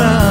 around